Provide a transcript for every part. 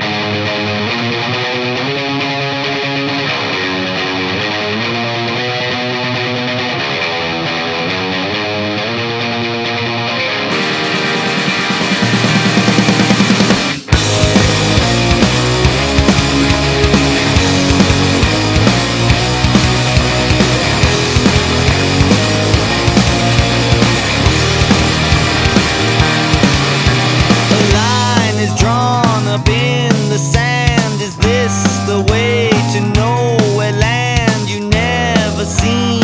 you the way to nowhere land you never seen.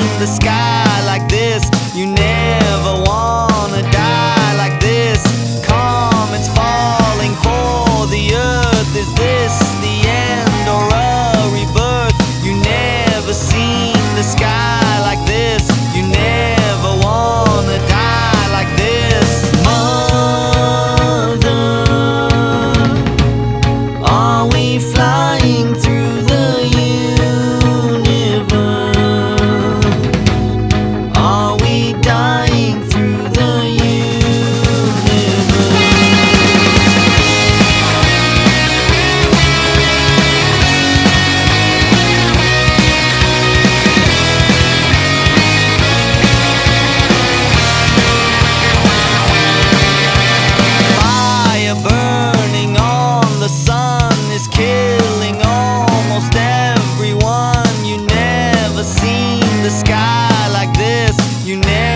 Falling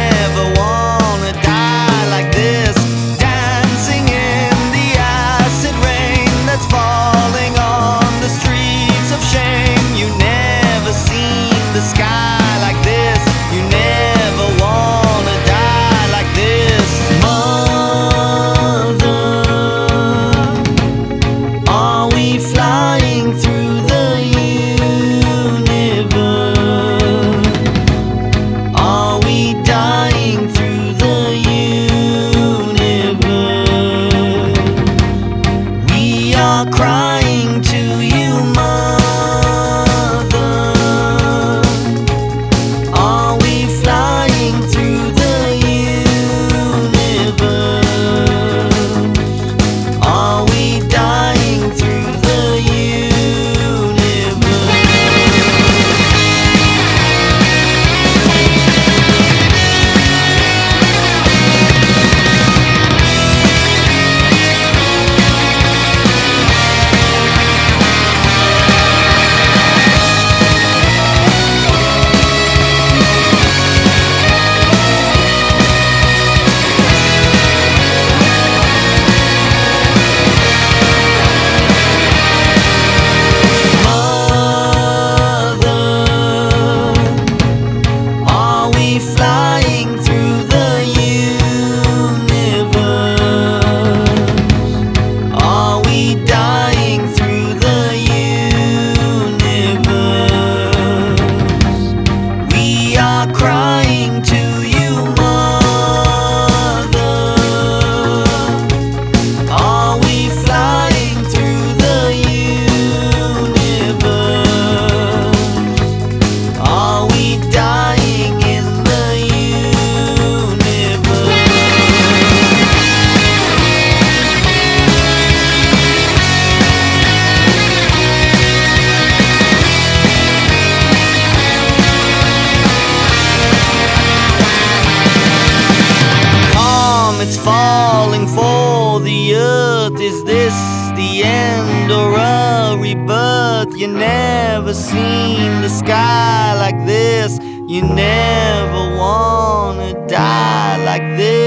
Is this, the end or a rebirth? You never seen the sky like this. You never wanna die like this.